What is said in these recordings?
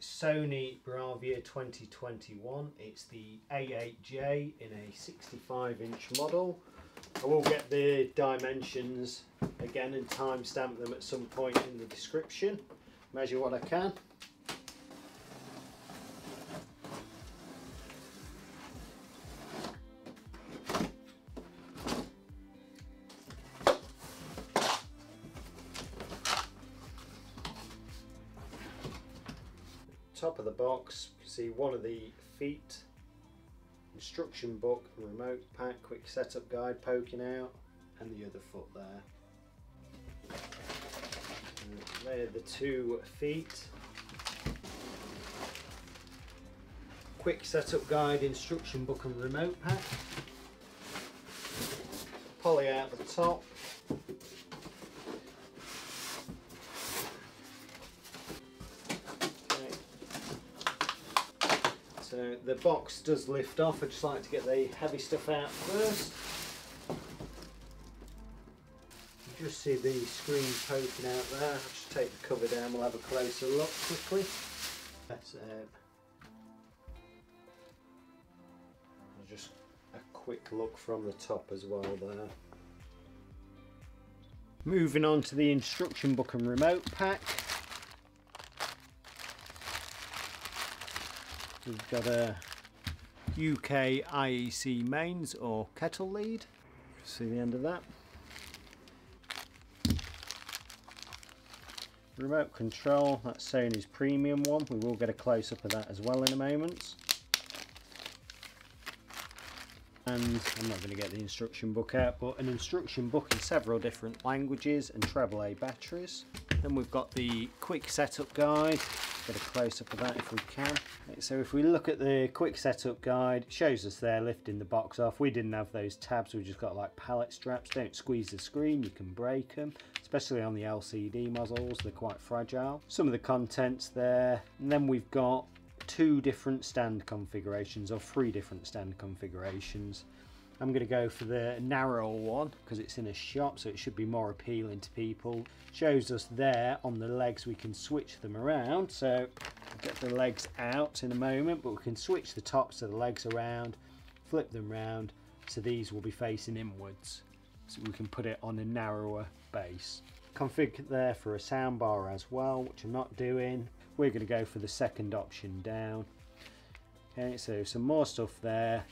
Sony Bravia 2021. It's the A8J in a 65 inch model. I will get the dimensions again and timestamp them at some point in the description. Measure what I can. Feet. Instruction book remote pack quick setup guide poking out and the other foot there. And they're the two feet. Quick setup guide instruction book and remote pack. Poly out the top So the box does lift off. I'd just like to get the heavy stuff out first. You just see the screen poking out there. I'll just take the cover down. We'll have a closer look quickly. That's it. Just a quick look from the top as well there. Moving on to the instruction book and remote pack. We've got a UK IEC mains or kettle lead. See the end of that. Remote control, that's Sony's premium one. We will get a close up of that as well in a moment. And I'm not going to get the instruction book out, but an instruction book in several different languages and treble A batteries. Then we've got the quick setup guide, get a close up of that if we can. So if we look at the quick setup guide, shows us there lifting the box off. We didn't have those tabs, we just got like pallet straps. Don't squeeze the screen, you can break them, especially on the LCD models, they're quite fragile. Some of the contents there, and then we've got two different stand configurations or three different stand configurations. I'm going to go for the narrow one because it's in a shop so it should be more appealing to people. Shows us there on the legs we can switch them around so get the legs out in a moment but we can switch the tops of the legs around, flip them round so these will be facing inwards so we can put it on a narrower base. Config there for a soundbar as well which I'm not doing. We're going to go for the second option down. Okay, so some more stuff there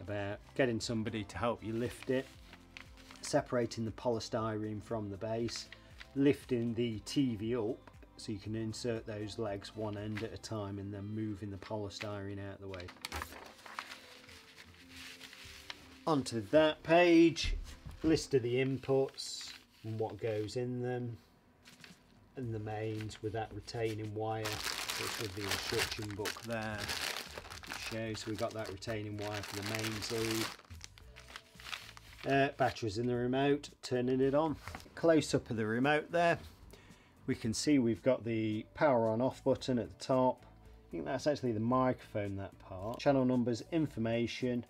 about getting somebody to help you lift it, separating the polystyrene from the base, lifting the TV up so you can insert those legs one end at a time and then moving the polystyrene out of the way. Onto that page, list of the inputs and what goes in them and the mains with that retaining wire which with the instruction book there show. So we've got that retaining wire for the mains lead. Uh, batteries in the remote, turning it on. Close up of the remote there. We can see we've got the power on off button at the top. I think that's actually the microphone, that part. Channel numbers, information,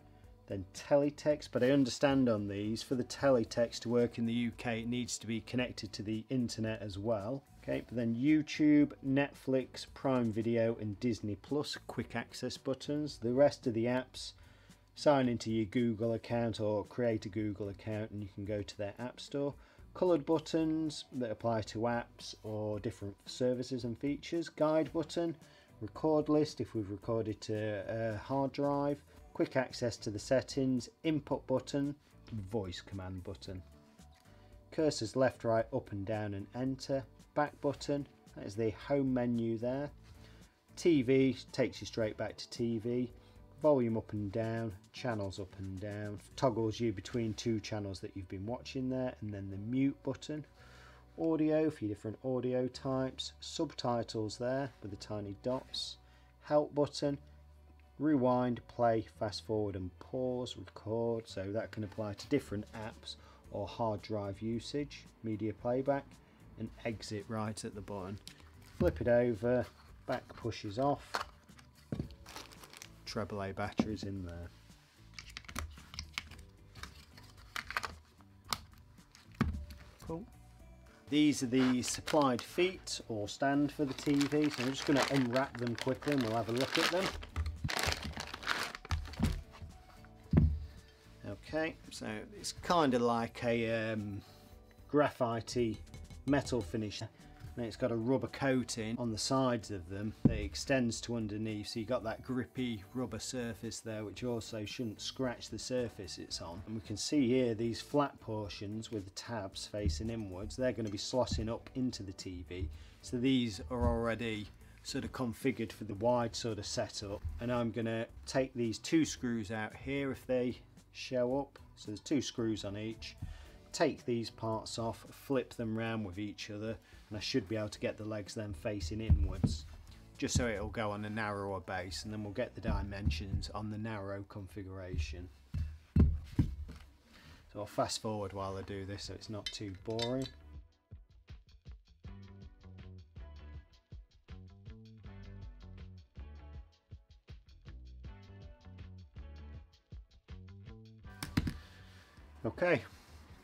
then teletext, but I understand on these, for the teletext to work in the UK, it needs to be connected to the internet as well. Okay, but then YouTube, Netflix, Prime Video and Disney Plus quick access buttons. The rest of the apps, sign into your Google account or create a Google account and you can go to their app store. Coloured buttons that apply to apps or different services and features. Guide button, record list if we've recorded to a hard drive, quick access to the settings, input button, voice command button. Cursors left, right, up and down and enter back button, that is the home menu there. TV takes you straight back to TV. Volume up and down, channels up and down, toggles you between two channels that you've been watching there, and then the mute button. Audio for your different audio types, subtitles there with the tiny dots, help button, rewind, play, fast forward and pause, record, so that can apply to different apps or hard drive usage, media playback, and exit right at the bottom. Flip it over, back pushes off, treble A batteries in there. Cool. These are the supplied feet or stand for the TV, so I'm just going to unwrap them quickly and we'll have a look at them. Okay, so it's kind of like a um, graphite metal finish and it's got a rubber coating on the sides of them that extends to underneath so you've got that grippy rubber surface there which also shouldn't scratch the surface it's on. And we can see here these flat portions with the tabs facing inwards. They're going to be slotting up into the TV so these are already sort of configured for the wide sort of setup. And I'm going to take these two screws out here if they show up so there's two screws on each take these parts off flip them round with each other and I should be able to get the legs then facing inwards just so it'll go on a narrower base and then we'll get the dimensions on the narrow configuration. So I'll fast forward while I do this so it's not too boring. Okay,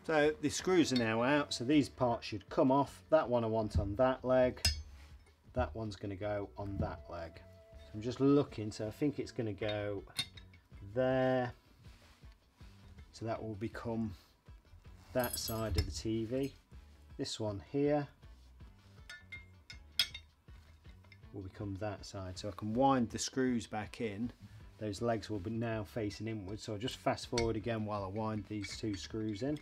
so the screws are now out, so these parts should come off. That one I want on that leg. That one's going to go on that leg. So I'm just looking, so I think it's going to go there. So that will become that side of the TV. This one here will become that side. So I can wind the screws back in. Those legs will be now facing inwards. So I'll just fast forward again while I wind these two screws in.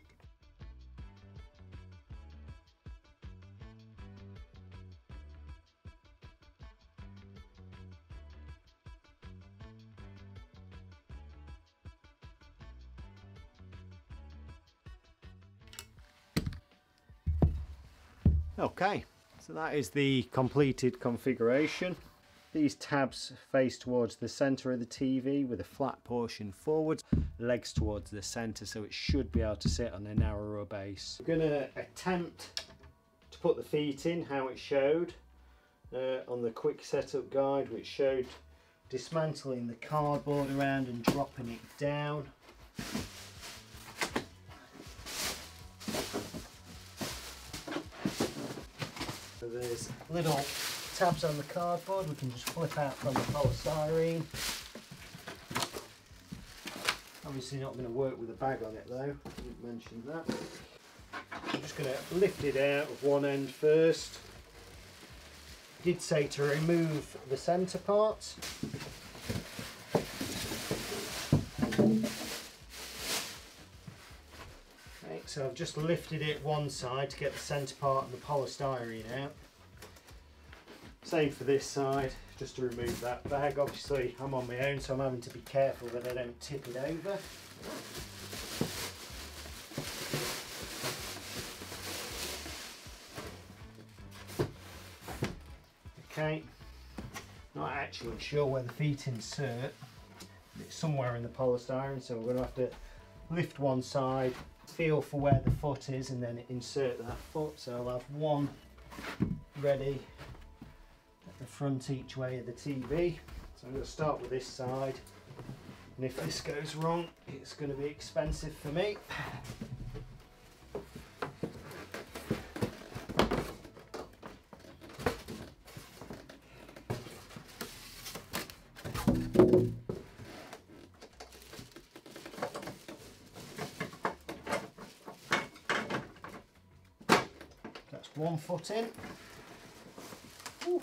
Okay, so that is the completed configuration. These tabs face towards the centre of the TV with a flat portion forwards, legs towards the centre so it should be able to sit on a narrower base. We're going to attempt to put the feet in how it showed uh, on the quick setup guide which showed dismantling the cardboard around and dropping it down. So there's little tabs on the cardboard we can just flip out from the polystyrene. Obviously not going to work with a bag on it though, I didn't mention that. I'm just going to lift it out of one end first. did say to remove the centre parts. so I've just lifted it one side to get the centre part and the polystyrene out. Same for this side, just to remove that bag. Obviously I'm on my own so I'm having to be careful that I don't tip it over. Okay, not actually sure where the feet insert. It's somewhere in the polystyrene so we're going to have to lift one side feel for where the foot is and then insert that foot. So I'll have one ready front each way of the TV. So I'm going to start with this side and if this goes wrong it's going to be expensive for me. That's one foot in. Ooh.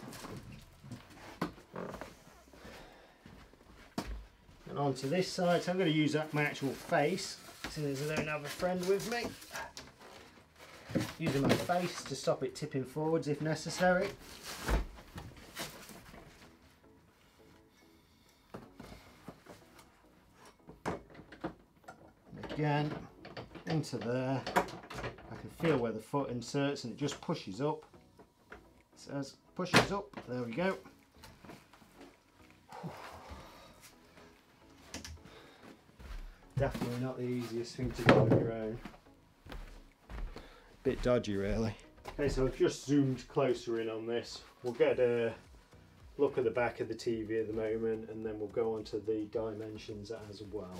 Onto this side, so I'm going to use up my actual face, since I don't have a friend with me. Using my face to stop it tipping forwards if necessary. Again, into there I can feel where the foot inserts and it just pushes up. It says pushes up, there we go. Definitely not the easiest thing to do on your own. Bit dodgy really. Okay, so I've just zoomed closer in on this. We'll get a look at the back of the TV at the moment and then we'll go on to the dimensions as well.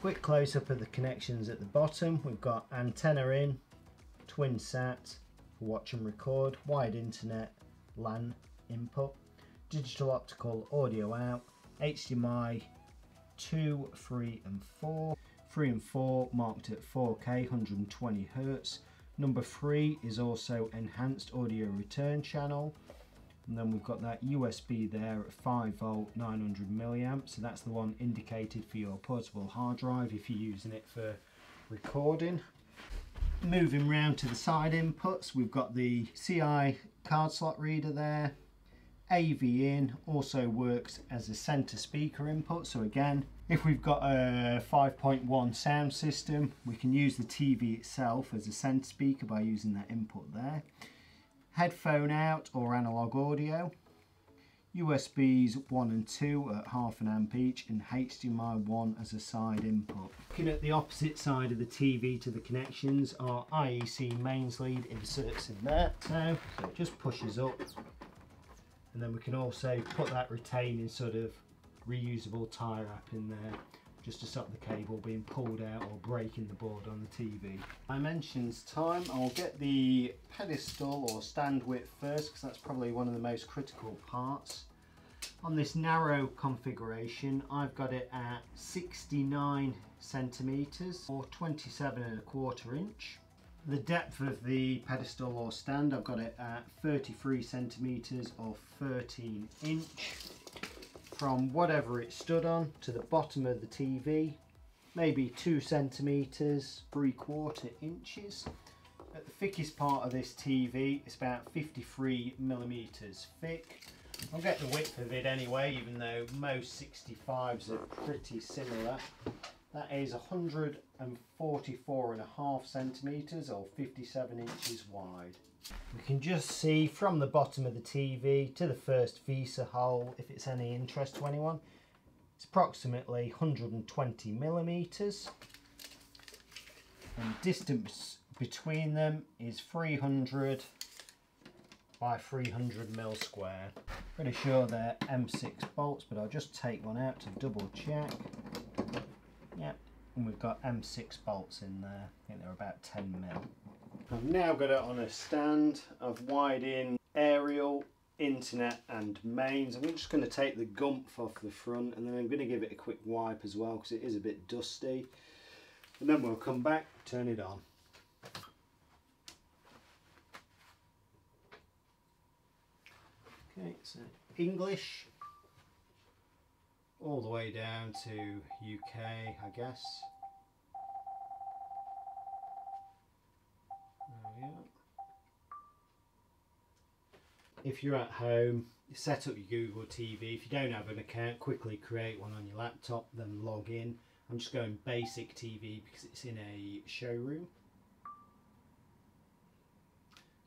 Quick close up of the connections at the bottom. We've got antenna in, twin sat, watch and record, wired internet, LAN input, digital optical audio out, HDMI 2, 3 and 4. 3 and 4 marked at 4K 120 Hz. Number 3 is also enhanced audio return channel. And then we've got that USB there at 5 volt 900 milliamp. So that's the one indicated for your portable hard drive if you're using it for recording. Moving round to the side inputs, we've got the CI card slot reader there. AV in also works as a center speaker input. So again, if we've got a 5.1 sound system, we can use the TV itself as a center speaker by using that input there. Headphone out or analog audio. USBs 1 and 2 at half an amp each and HDMI 1 as a side input. Looking at the opposite side of the TV to the connections, our IEC mains lead inserts in there. So, so it just pushes up and then we can also put that retaining sort of reusable tie wrap in there just to stop the cable being pulled out or breaking the board on the TV. Dimensions time, I'll get the pedestal or stand width first because that's probably one of the most critical parts. On this narrow configuration I've got it at 69 centimeters or 27 and a quarter inch. The depth of the pedestal or stand I've got it at 33 centimeters or 13 inch from whatever it stood on to the bottom of the TV, maybe two centimeters, three quarter inches. At the thickest part of this TV, it's about 53 millimeters thick. I'll get the width of it anyway, even though most 65s are pretty similar. That is 144 and a half centimeters or 57 inches wide. We can just see from the bottom of the TV to the first VESA hole, if it's any interest to anyone, it's approximately 120 millimeters. And distance between them is 300 by 300 mil square. Pretty sure they're M6 bolts, but I'll just take one out to double check. Yep, and we've got M6 bolts in there. I think they're about 10 mil. I've now got it on a stand. I've wired in aerial, internet and mains. I'm just going to take the gumph off the front and then I'm going to give it a quick wipe as well because it is a bit dusty. And then we'll come back, turn it on. Okay, so English all the way down to UK, I guess. If you're at home, set up your Google TV. If you don't have an account, quickly create one on your laptop, then log in. I'm just going basic TV because it's in a showroom.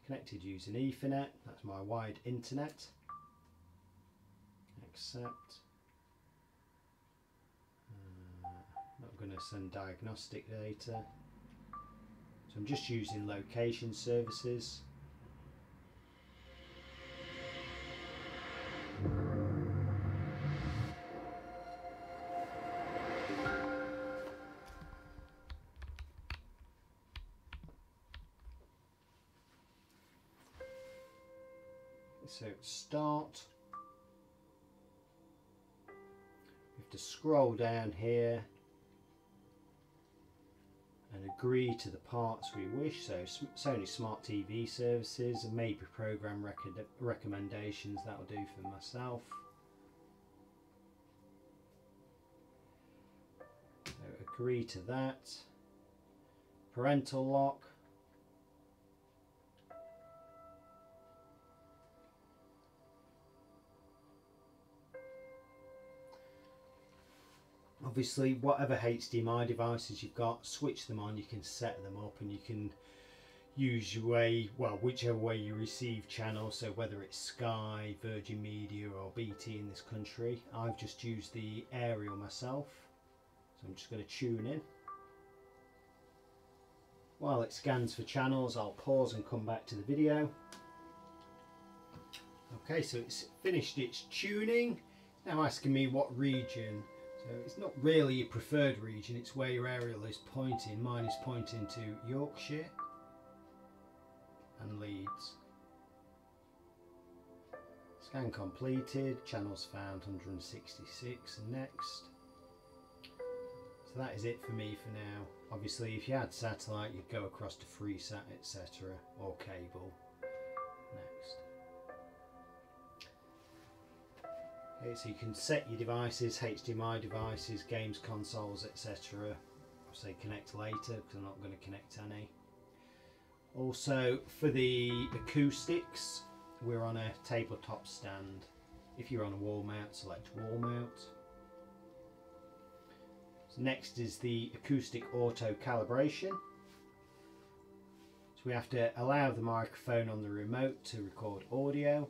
Connected using Ethernet, that's my wired internet. Accept. Going to send diagnostic data. So I'm just using location services. So start. We have to scroll down here agree to the parts we wish. So Sony Smart TV services and maybe program rec recommendations that'll do for myself. So agree to that. Parental lock. Obviously whatever HDMI devices you've got switch them on you can set them up and you can use your way well whichever way you receive channels. So whether it's Sky, Virgin Media or BT in this country I've just used the aerial myself. So I'm just going to tune in. While it scans for channels I'll pause and come back to the video. Okay so it's finished its tuning. Now asking me what region so it's not really your preferred region, it's where your aerial is pointing. Mine is pointing to Yorkshire. and Leeds. Scan completed, channels found 166 next. So that is it for me for now. Obviously if you had satellite you'd go across to FreeSat etc or cable. So you can set your devices, HDMI devices, games consoles etc. I'll say connect later because I'm not going to connect any. Also for the acoustics we're on a tabletop stand. If you're on a wall mount, select wall mount. So next is the acoustic auto calibration. So we have to allow the microphone on the remote to record audio.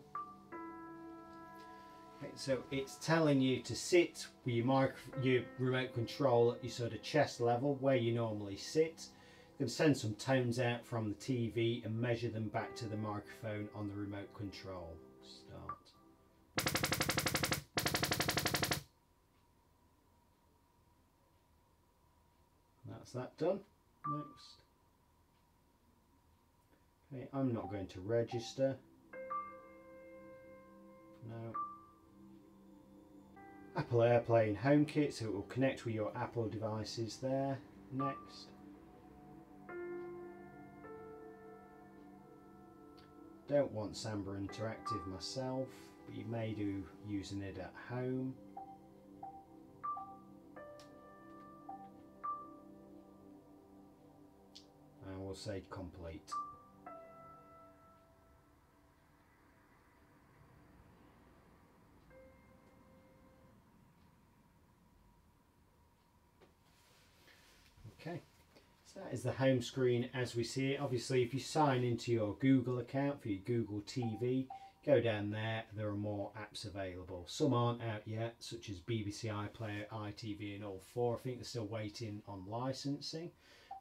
So it's telling you to sit with your, your remote control at your sort of chest level where you normally sit can send some tones out from the TV and measure them back to the microphone on the remote control. Start. That's that done. Next. Okay, I'm not going to register. No. Apple AirPlay HomeKit, so it will connect with your Apple devices there. Next. Don't want Samba Interactive myself, but you may do using it at home. And we'll say complete. So that is the home screen as we see it. Obviously, if you sign into your Google account for your Google TV, go down there. There are more apps available. Some aren't out yet, such as BBC iPlayer, ITV and All 4. I think they're still waiting on licensing.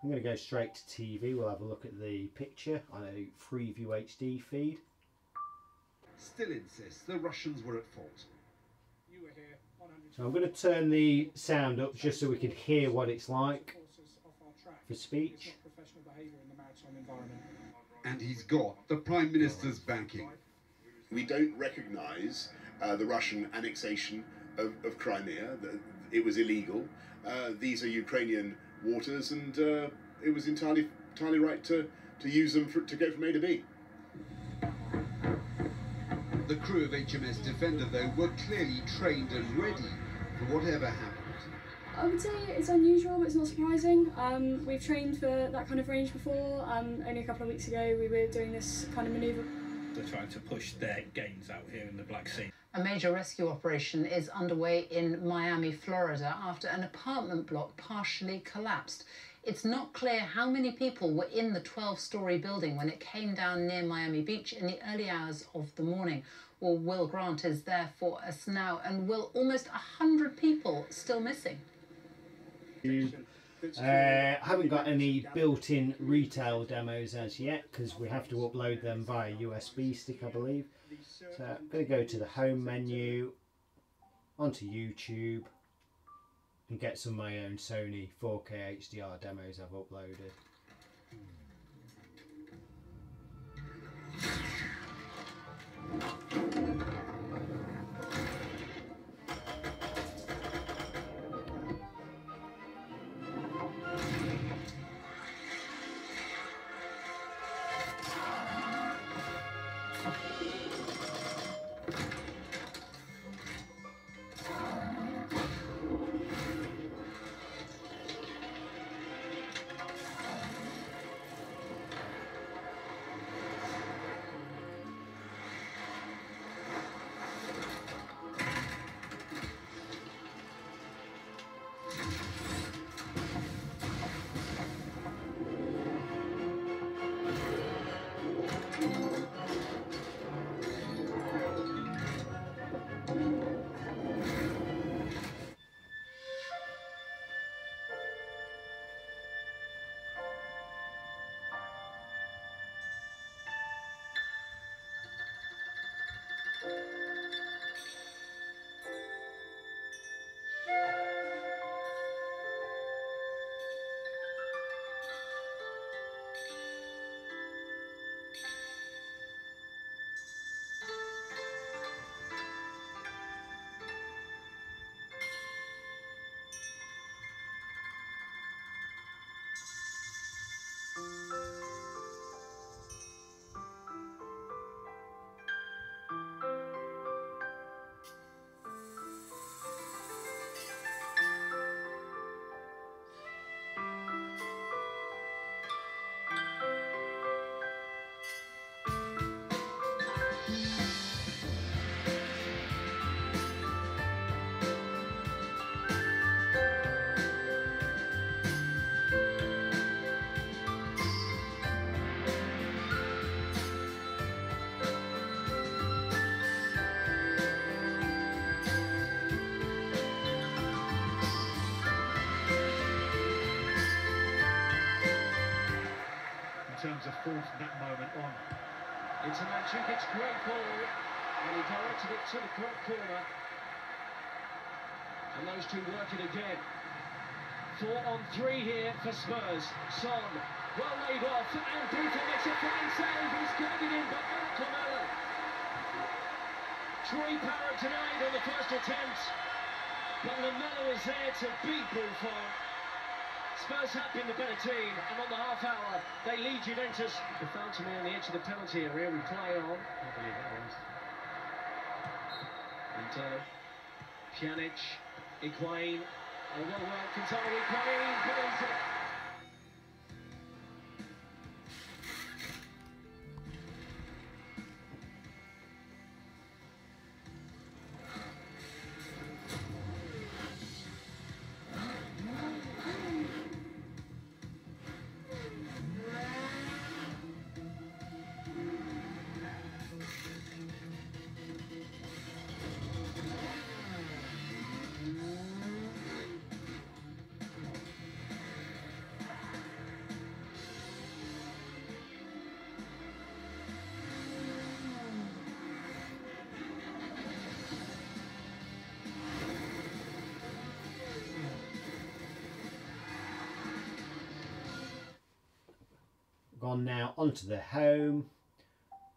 I'm going to go straight to TV. We'll have a look at the picture on a Freeview HD feed. Still insists the Russians were at fault. So I'm going to turn the sound up just so we can hear what it's like for speech. And he's got the Prime Minister's backing. We don't recognise uh, the Russian annexation of, of Crimea. It was illegal. Uh, these are Ukrainian waters, and uh, it was entirely entirely right to, to use them for, to go from A to B. The crew of HMS Defender, though, were clearly trained and ready for whatever happened. I would say it's unusual, but it's not surprising. Um, we've trained for that kind of range before. Um, only a couple of weeks ago, we were doing this kind of manoeuvre. They're trying to push their gains out here in the Black Sea. A major rescue operation is underway in Miami, Florida, after an apartment block partially collapsed. It's not clear how many people were in the 12 story building when it came down near Miami Beach in the early hours of the morning. Well, Will Grant is there for us now, and will almost 100 people still missing? Uh, I haven't got any built-in retail demos as yet because we have to upload them via USB stick, I believe. So I'm going to go to the home menu, onto YouTube, and get some of my own Sony 4K HDR demos I've uploaded. Forced that moment on. Into Mandzukic, great ball, and he directed it to the correct corner. And those two working again. Four on three here for Spurs. Son, well laid off, and Buffon makes a fine save. He's it in, not Lamela. Troy Parrott denied on the first attempt, but Lamela was there to beat Buffon. Spurs have been the better team, and on the half hour, they lead Juventus. The fountain on the edge of the penalty area, we play on. I believe that was. And uh, Pjanic, Higuain, oh, well worked, Gonzalo Higuain, buries Gone now onto the home.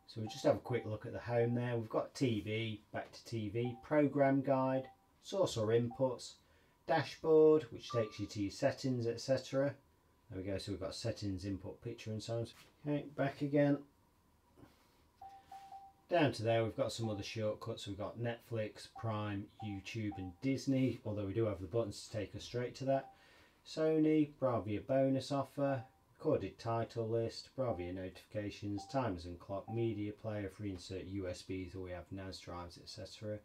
So we'll just have a quick look at the home there. We've got TV, back to TV, program guide, source or inputs, dashboard, which takes you to your settings, etc. There we go. So we've got settings, input, picture, and so on. Okay, back again. Down to there, we've got some other shortcuts. We've got Netflix, Prime, YouTube, and Disney. Although we do have the buttons to take us straight to that. Sony, Bravia bonus offer, recorded title list, Bravia notifications, timers and clock, media player for insert USBs or we have NAS drives, etc.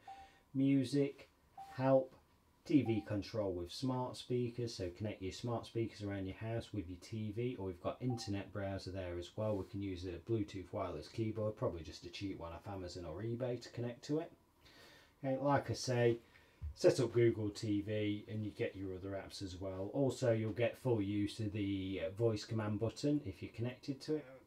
Music, help, TV control with smart speakers, so connect your smart speakers around your house with your TV, or we've got internet browser there as well. We can use a Bluetooth wireless keyboard, probably just a cheap one off Amazon or eBay to connect to it. Okay, like I say, set up Google TV and you get your other apps as well. Also, you'll get full use of the uh, voice command button if you're connected to it. Uh,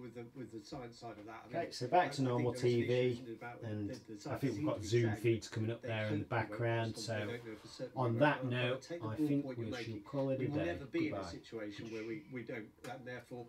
with the with the science side of that. I Okay, mean, so back I- to normal TV, isn't it, about the- and the- the I think we've got Zoom saying feeds coming up there in the hope we won't background. So they don't know for certain on that note, I think we making. call it a We will never be in a situation where we, we don't, and therefore